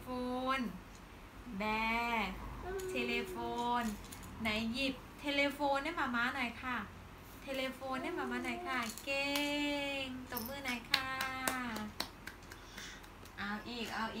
phone bear telephone ไหนหยิบ telephone ให้มาม้าหน่อยค่ะ telephone ให้มาม้าหน่อยค่ะ เก่งตบมือหน่อยค่ะ เอาอีก เอาอีก